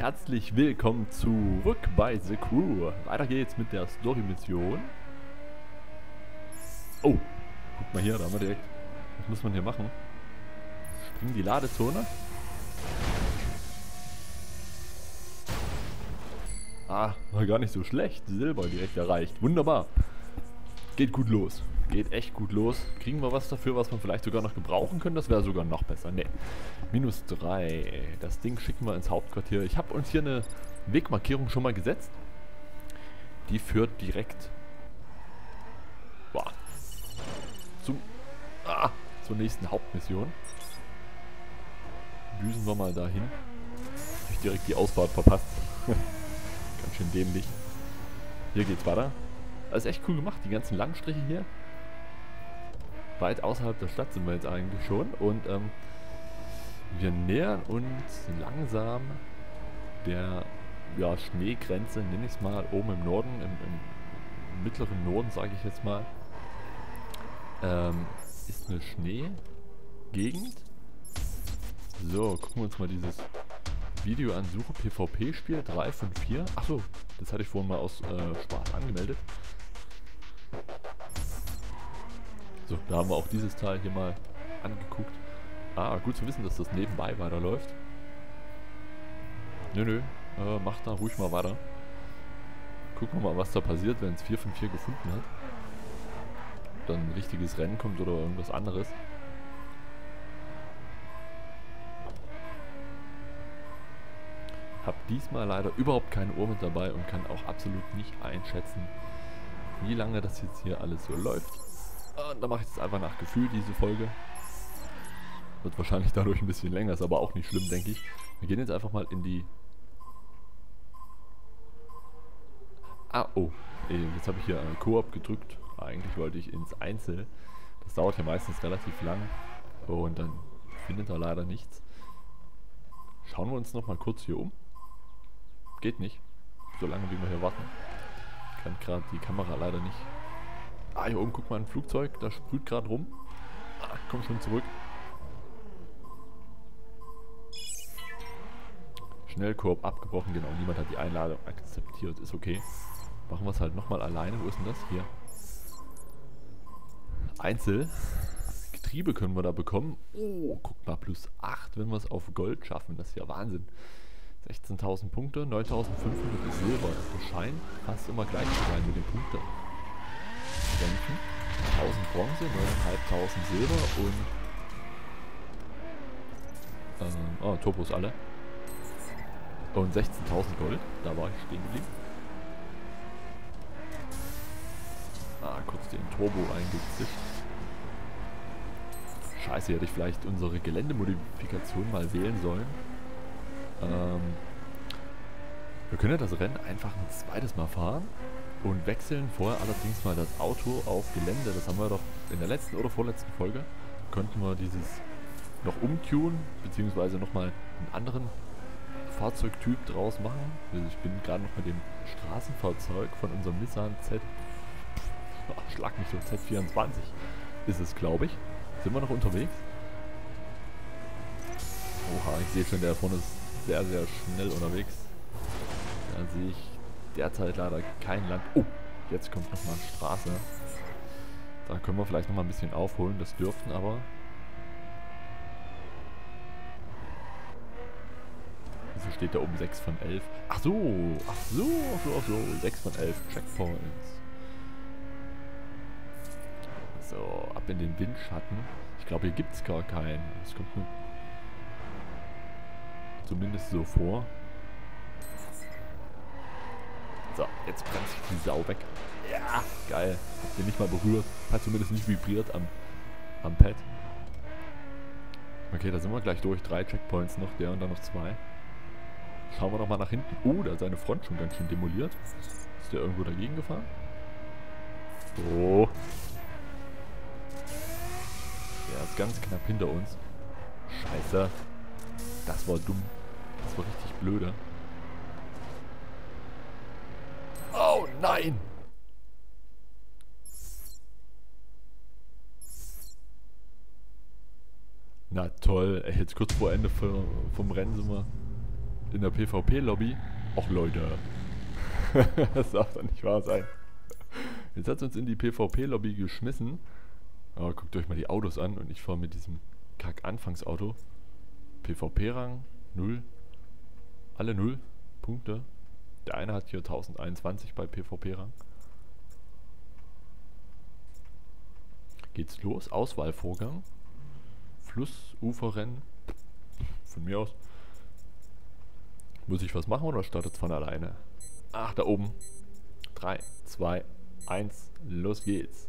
herzlich willkommen zurück bei The Crew. Weiter geht's mit der Story-Mission. Oh, guck mal hier, da haben wir direkt. Was muss man hier machen? Springen die Ladezone. Ah, war gar nicht so schlecht. Silber direkt erreicht. Wunderbar. Geht gut los. Geht echt gut los. Kriegen wir was dafür, was wir vielleicht sogar noch gebrauchen können? Das wäre sogar noch besser. Ne. Minus 3. Das Ding schicken wir ins Hauptquartier. Ich habe uns hier eine Wegmarkierung schon mal gesetzt. Die führt direkt boah, zum, ah, zur nächsten Hauptmission. Düsen wir mal dahin. Hab ich direkt die Ausfahrt verpasst. Ganz schön dämlich. Hier geht's weiter. Das ist echt cool gemacht, die ganzen Langstriche hier weit außerhalb der Stadt sind wir jetzt eigentlich schon. Und ähm, wir nähern uns langsam der ja, Schneegrenze, nenne ich es mal, oben im Norden, im, im mittleren Norden, sage ich jetzt mal. Ähm, ist eine Schneegegend. So, gucken wir uns mal dieses Video an. Suche PvP-Spiel 354. Achso, das hatte ich vorhin mal aus äh, Spaß angemeldet. So, da haben wir auch dieses Teil hier mal angeguckt. Ah, gut zu wissen, dass das nebenbei weiterläuft. Nö, nö, äh, macht da ruhig mal weiter. Gucken wir mal, was da passiert, wenn es 4 von 4 gefunden hat. Dann ein richtiges Rennen kommt oder irgendwas anderes. Hab diesmal leider überhaupt keine Uhr mit dabei und kann auch absolut nicht einschätzen, wie lange das jetzt hier alles so läuft. Und dann mache ich das einfach nach Gefühl, diese Folge. Wird wahrscheinlich dadurch ein bisschen länger, ist aber auch nicht schlimm, denke ich. Wir gehen jetzt einfach mal in die... Ah, oh. Jetzt habe ich hier Koop gedrückt. Eigentlich wollte ich ins Einzel. Das dauert ja meistens relativ lang. Und dann findet er leider nichts. Schauen wir uns noch mal kurz hier um. Geht nicht. So lange, wie wir hier warten. Ich kann gerade die Kamera leider nicht Ah, hier oben guck mal ein Flugzeug, da sprüht gerade rum. Ah, komm schon zurück. Schnellkorb abgebrochen, genau. Niemand hat die Einladung akzeptiert. Ist okay. Machen wir es halt nochmal alleine. Wo ist denn das? Hier. Einzel. Getriebe können wir da bekommen. Oh, guck mal, plus 8, wenn wir es auf Gold schaffen. Das ist ja Wahnsinn. 16.000 Punkte, 9.500 ist Silber. Das scheint fast immer gleich zu sein mit den Punkten. Kämpfen. 1000 Bronze, 9500 Silber und ähm, oh, Turbos alle. Und 16.000 Gold. Da war ich stehen geblieben. Ah, kurz den Turbo eingezischt. Scheiße, hätte ich vielleicht unsere Geländemodifikation mal wählen sollen. Ähm, wir können ja das Rennen einfach ein zweites Mal fahren und wechseln vorher allerdings mal das Auto auf Gelände. Das haben wir doch in der letzten oder vorletzten Folge. Könnten wir dieses noch umtunen, beziehungsweise nochmal einen anderen Fahrzeugtyp draus machen. Also ich bin gerade noch mit dem Straßenfahrzeug von unserem Nissan Z... Ach, schlag mich so, Z24 ist es, glaube ich. Sind wir noch unterwegs? Oha, ich sehe schon, der vorne ist sehr, sehr schnell unterwegs. Da sehe ich derzeit leider kein Land. Oh, jetzt kommt nochmal Straße. Da können wir vielleicht nochmal ein bisschen aufholen. Das dürften aber... Wieso steht da oben 6 von 11? Ach so, ach so, ach so, ach so. 6 von 11 Checkpoints. So, ab in den Windschatten. Ich glaube, hier gibt es gar keinen. Das kommt mir zumindest so vor. So, jetzt brennt sich die Sau weg. Ja, geil. Hat den nicht mal berührt. Hat zumindest nicht vibriert am, am Pad. Okay, da sind wir gleich durch. Drei Checkpoints noch, der und dann noch zwei. Schauen wir noch mal nach hinten. Oh, da ist seine Front schon ganz schön demoliert. Ist der irgendwo dagegen gefahren? Oh. Der ist ganz knapp hinter uns. Scheiße. Das war dumm. Das war richtig blöde. Nein! Na toll, ey, jetzt kurz vor Ende vom Rennen sind wir in der PvP-Lobby. Och Leute. das darf doch nicht wahr sein. Jetzt hat es uns in die PvP-Lobby geschmissen. Aber guckt euch mal die Autos an und ich fahre mit diesem Kack-Anfangsauto. PvP-Rang 0. Alle 0 Punkte. Der eine hat hier 1021 bei PvP-Rang. Geht's los? Auswahlvorgang. Flussuferrennen. Von mir aus. Muss ich was machen oder startet es von alleine? Ach, da oben. 3, 2, 1, los geht's.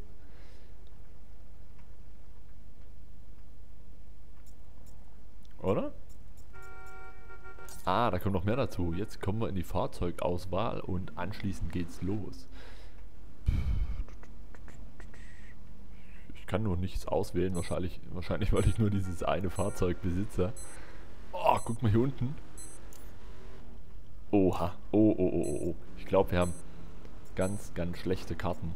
Oder? Ah, da kommt noch mehr dazu. Jetzt kommen wir in die Fahrzeugauswahl und anschließend geht's los. Ich kann nur nichts auswählen. Wahrscheinlich, wahrscheinlich weil ich nur dieses eine Fahrzeug besitze. Oh, guck mal hier unten. Oha. Oh, oh, oh, oh, oh. Ich glaube, wir haben ganz, ganz schlechte Karten.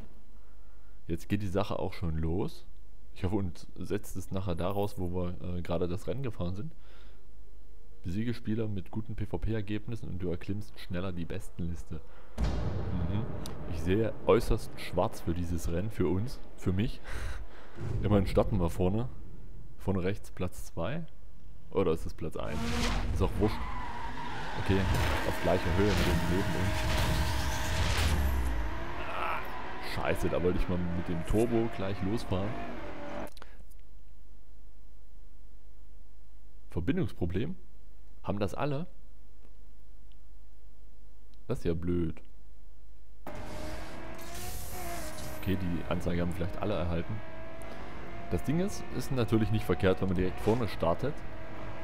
Jetzt geht die Sache auch schon los. Ich hoffe, uns setzt es nachher daraus, wo wir äh, gerade das Rennen gefahren sind. Besiege Spieler mit guten PvP-Ergebnissen und du erklimmst schneller die Bestenliste. Mhm. Ich sehe äußerst schwarz für dieses Rennen, für uns, für mich. Immerhin starten wir vorne. Vorne rechts Platz 2. Oder ist es Platz 1? Ist auch wurscht. Okay, auf gleicher Höhe mit dem neben uns. Scheiße, da wollte ich mal mit dem Turbo gleich losfahren. Verbindungsproblem? Haben das alle? Das ist ja blöd. Okay, die Anzeige haben vielleicht alle erhalten. Das Ding ist, ist natürlich nicht verkehrt, wenn man direkt vorne startet.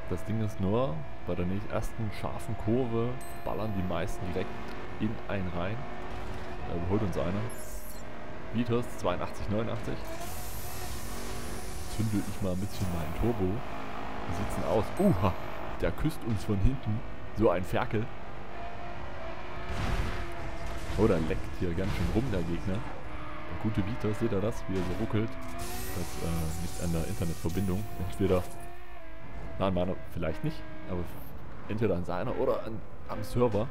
Das Ding ist nur, bei der ersten scharfen Kurve ballern die meisten direkt in einen rein. Da überholt uns einer. Vitas 8289. Zündel ich mal ein bisschen meinen Turbo. Wir sitzen aus. Uha! Der küsst uns von hinten. So ein Ferkel. Oh, da leckt hier ganz schön rum der Gegner. Der gute Vitas, seht ihr das? Wie er so ruckelt. Das äh, liegt an der Internetverbindung. Entweder Nein, meiner vielleicht nicht, aber entweder an seiner oder an, am Server.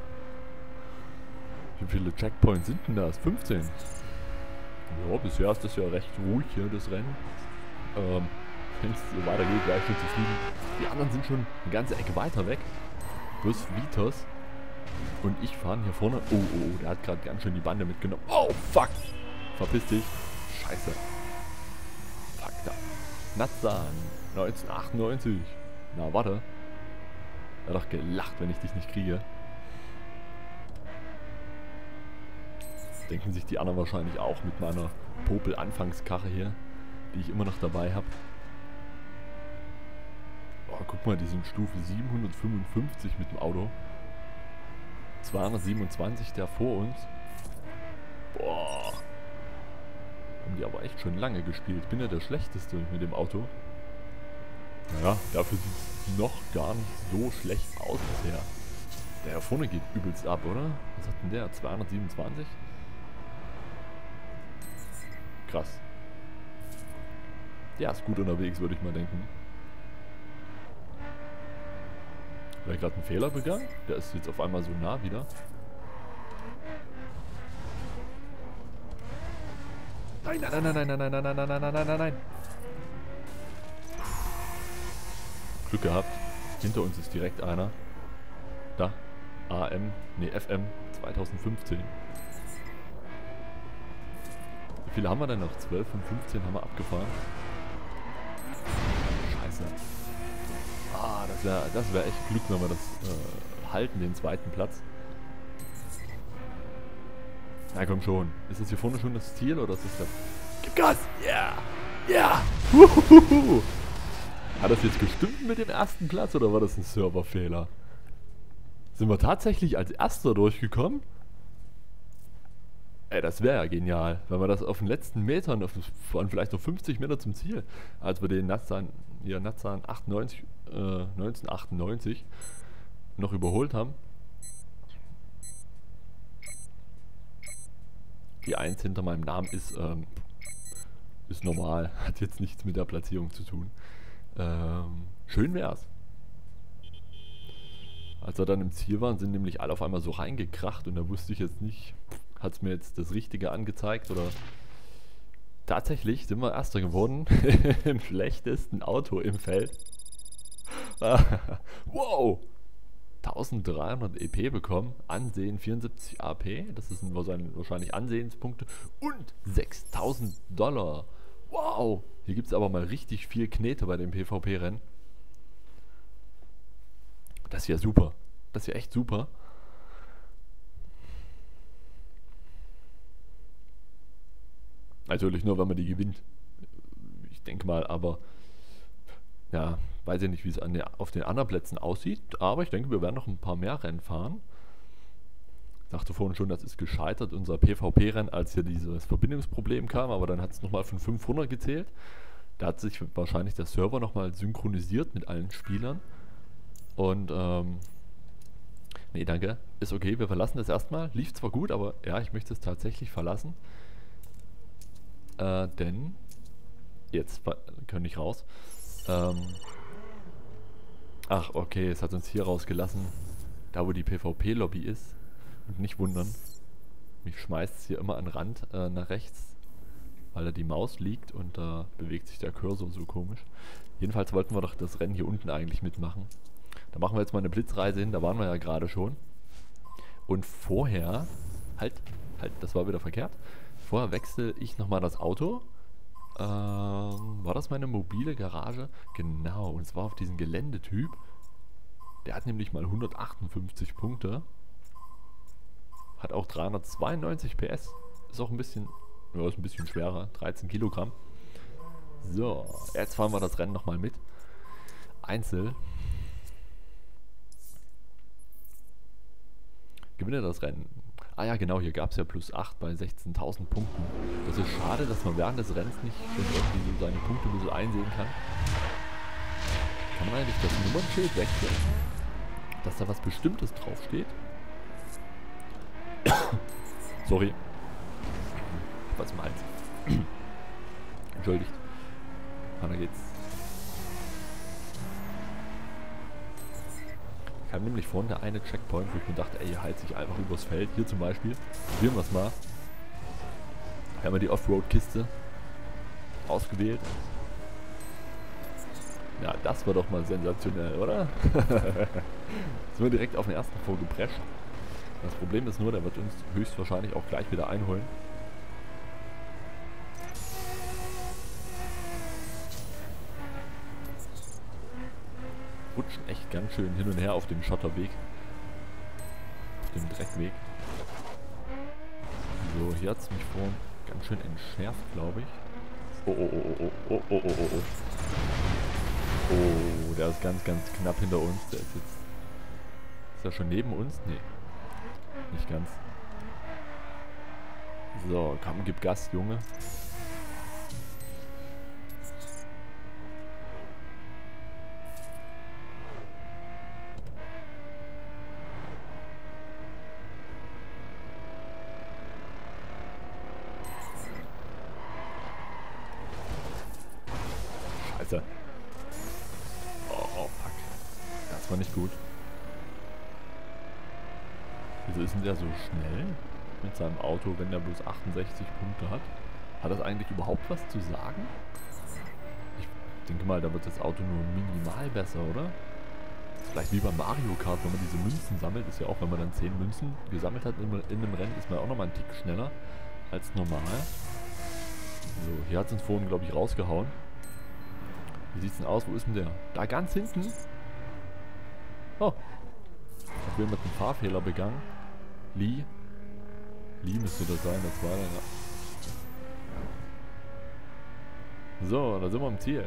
Wie viele Checkpoints sind denn das? 15. Ja, bisher ist das ja recht ruhig hier, das Rennen. Ähm, Wenn es so weitergeht, wäre ich schon zufrieden. Die anderen sind schon eine ganze Ecke weiter weg. Plus Vitos. Und ich fahre hier vorne. Oh, oh, oh, der hat gerade ganz schön die Bande mitgenommen. Oh, fuck. Verpiss dich. Scheiße. Fuck da. Natzan. 1998. Na, warte. Er hat doch gelacht, wenn ich dich nicht kriege. Denken sich die anderen wahrscheinlich auch mit meiner Popel-Anfangskarre hier, die ich immer noch dabei habe. Guck mal, die sind Stufe 755 mit dem Auto. 227 der vor uns. Boah. Haben die aber echt schon lange gespielt. Bin ja der Schlechteste mit dem Auto. Naja, dafür sieht es noch gar nicht so schlecht aus bisher. Der da vorne geht übelst ab, oder? Was hat denn der? 227? Krass. Der ist gut unterwegs, würde ich mal denken. Hat er gerade einen Fehler begangen? Der ist jetzt auf einmal so nah wieder. Nein, nein, nein, nein, nein, nein, nein, nein, nein, nein, nein, nein, nein, nein. Glück gehabt. Hinter uns ist direkt einer. Da. AM, ne FM 2015. Wie viele haben wir denn noch? 12 und 15 haben wir abgefahren. Scheiße. Ah, das wäre wär echt Glück, wenn wir das äh, halten, den zweiten Platz. Na komm schon. Ist das hier vorne schon das Ziel oder ist das der... Gib Gas! Yeah! Yeah! Wuhuhuhu! Hat das jetzt gestimmt mit dem ersten Platz oder war das ein Serverfehler? Sind wir tatsächlich als erster durchgekommen? Ey, das wäre ja genial, wenn wir das auf den letzten Metern, auf, waren vielleicht noch 50 Meter zum Ziel, als wir den Natsan, ja, Natsan 98, äh, 1998 noch überholt haben. Die 1 hinter meinem Namen ist, ähm, ist normal, hat jetzt nichts mit der Platzierung zu tun. Ähm, schön wär's. Als wir dann im Ziel waren, sind nämlich alle auf einmal so reingekracht und da wusste ich jetzt nicht, hat es mir jetzt das Richtige angezeigt oder... Tatsächlich sind wir Erster geworden im schlechtesten Auto im Feld. wow! 1300 EP bekommen, Ansehen 74 AP, das sind wahrscheinlich Ansehenspunkte und 6000 Dollar. Wow! Hier gibt es aber mal richtig viel Knete bei dem PvP-Rennen. Das ist ja super. Das ist ja echt super. Natürlich nur, wenn man die gewinnt. Ich denke mal, aber ja, weiß ich nicht, wie es an der, auf den anderen Plätzen aussieht, aber ich denke, wir werden noch ein paar mehr Rennen fahren. Ich dachte vorhin schon, das ist gescheitert, unser PvP-Rennen, als hier dieses Verbindungsproblem kam, aber dann hat es nochmal von 500 gezählt. Da hat sich wahrscheinlich der Server nochmal synchronisiert mit allen Spielern. Und, ähm, nee, danke, ist okay, wir verlassen das erstmal. Lief zwar gut, aber ja, ich möchte es tatsächlich verlassen. Äh, denn, jetzt können ich raus. Ähm, ach, okay, es hat uns hier rausgelassen, da wo die PvP-Lobby ist. Und nicht wundern, mich schmeißt es hier immer an den Rand äh, nach rechts, weil da die Maus liegt und da äh, bewegt sich der Cursor so komisch. Jedenfalls wollten wir doch das Rennen hier unten eigentlich mitmachen. Da machen wir jetzt mal eine Blitzreise hin, da waren wir ja gerade schon. Und vorher, halt, halt, das war wieder verkehrt. Vorher wechsle ich nochmal das Auto ähm, war das meine mobile Garage? Genau, und zwar auf diesen Geländetyp. Der hat nämlich mal 158 Punkte. Hat auch 392 PS. Ist auch ein bisschen, ja, ist ein bisschen schwerer. 13 Kilogramm. So, jetzt fahren wir das Rennen nochmal mit. Einzel. Gewinne das Rennen. Ah ja, genau, hier gab es ja plus 8 bei 16.000 Punkten. Das ist schade, dass man während des Rennens nicht schon irgendwie so seine Punkte ein bisschen einsehen kann. Kann man eigentlich das Nummernschild wechseln? Dass da was Bestimmtes draufsteht? Sorry. Was meinst du? Entschuldigt. Weiter geht's. Kam nämlich vorne der eine Checkpoint, wo ich mir dachte, ey, heizt sich einfach übers Feld. Hier zum Beispiel. Probieren wir es mal. Hier haben wir die Offroad-Kiste ausgewählt. Ja, das war doch mal sensationell, oder? Sind wir direkt auf den ersten vorgeprescht. Das Problem ist nur, der wird uns höchstwahrscheinlich auch gleich wieder einholen. Ganz schön hin und her auf dem Schotterweg. Auf dem Dreckweg. So, hier hat es mich vorhin ganz schön entschärft, glaube ich. Oh, oh, oh, oh, oh, oh, oh, oh, oh. Oh, der ist ganz, ganz knapp hinter uns. Der ist jetzt... Ist er schon neben uns? Nee. Nicht ganz. So, komm, gib Gas, Junge. So schnell mit seinem Auto, wenn er bloß 68 Punkte hat? Hat das eigentlich überhaupt was zu sagen? Ich denke mal, da wird das Auto nur minimal besser, oder? Vielleicht wie bei Mario Kart, wenn man diese Münzen sammelt, ist ja auch, wenn man dann 10 Münzen gesammelt hat in, in einem Rennen, ist man auch nochmal einen Tick schneller als normal. So, hier hat es uns vorhin, glaube ich, rausgehauen. Wie sieht's denn aus? Wo ist denn der? Da ganz hinten? Oh. Hat jemand einen Fahrfehler begangen? Lee? Lee müsste das sein, das war dann. So, da sind wir im Ziel.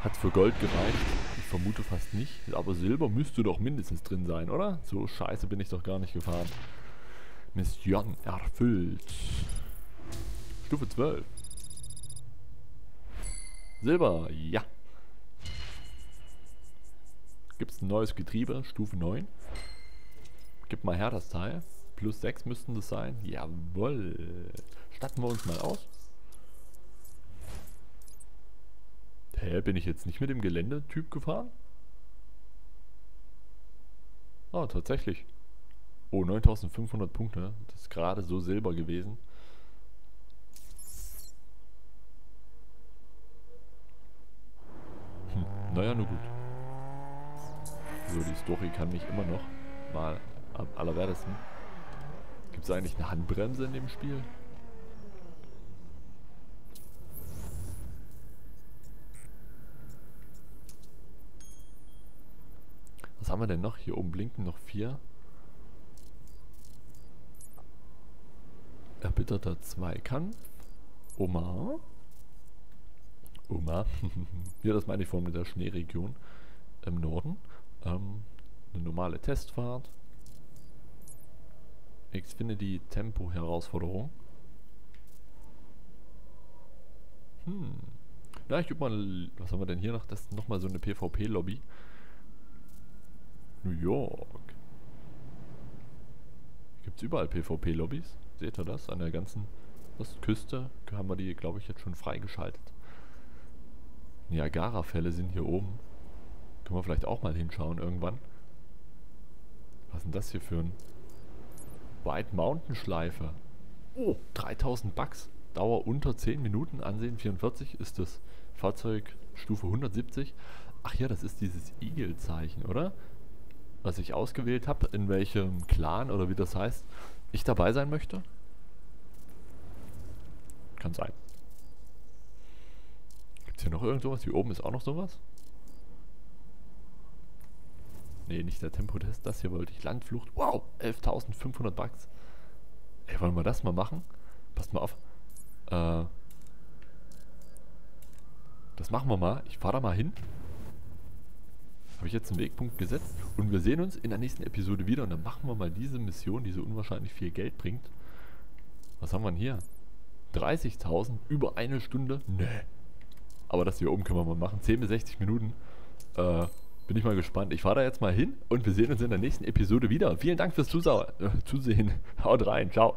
Hat für Gold gereicht? Ich vermute fast nicht. Aber Silber müsste doch mindestens drin sein, oder? So scheiße bin ich doch gar nicht gefahren. Mission erfüllt. Stufe 12. Silber, ja. Ein neues Getriebe, Stufe 9. Gib mal her das Teil. Plus 6 müssten das sein. Jawoll. Statten wir uns mal aus. Hä, bin ich jetzt nicht mit dem Geländetyp gefahren? Oh, tatsächlich. Oh, 9500 Punkte. Das ist gerade so Silber gewesen. Hm, naja, nur gut. So, die Story kann mich immer noch mal am allerwertesten. Gibt es eigentlich eine Handbremse in dem Spiel? Was haben wir denn noch? Hier oben blinken noch vier. Erbitterter Zweikampf. Oma. Oma. Hier, das meine ich vorhin mit der Schneeregion im Norden. Ähm, eine normale Testfahrt. Xfinity Tempo Herausforderung. Hm. Ja, ich übe mal, was haben wir denn hier noch? Das ist nochmal so eine PvP-Lobby. New York. Gibt es überall PvP-Lobbys? Seht ihr das? An der ganzen Ostküste haben wir die, glaube ich, jetzt schon freigeschaltet. Niagara-Fälle sind hier oben. Können wir vielleicht auch mal hinschauen irgendwann. Was ist denn das hier für ein White Mountain Schleife? Oh, 3000 Bucks. Dauer unter 10 Minuten. Ansehen 44 ist das Fahrzeug Stufe 170. Ach ja, das ist dieses Igel-Zeichen, oder? Was ich ausgewählt habe, in welchem Clan oder wie das heißt, ich dabei sein möchte. Kann sein. Gibt es hier noch irgend sowas? Hier oben ist auch noch sowas. Nee, nicht der Tempotest. Das hier wollte ich. Landflucht. Wow, 11.500 Bucks. Ey, wollen wir das mal machen? Passt mal auf. Äh, das machen wir mal. Ich fahre da mal hin. Habe ich jetzt einen Wegpunkt gesetzt. Und wir sehen uns in der nächsten Episode wieder. Und dann machen wir mal diese Mission, die so unwahrscheinlich viel Geld bringt. Was haben wir denn hier? 30.000 über eine Stunde? Nee. Aber das hier oben können wir mal machen. 10 bis 60 Minuten. Äh, bin ich mal gespannt. Ich fahre da jetzt mal hin und wir sehen uns in der nächsten Episode wieder. Vielen Dank fürs äh, Zusehen. Haut rein. Ciao.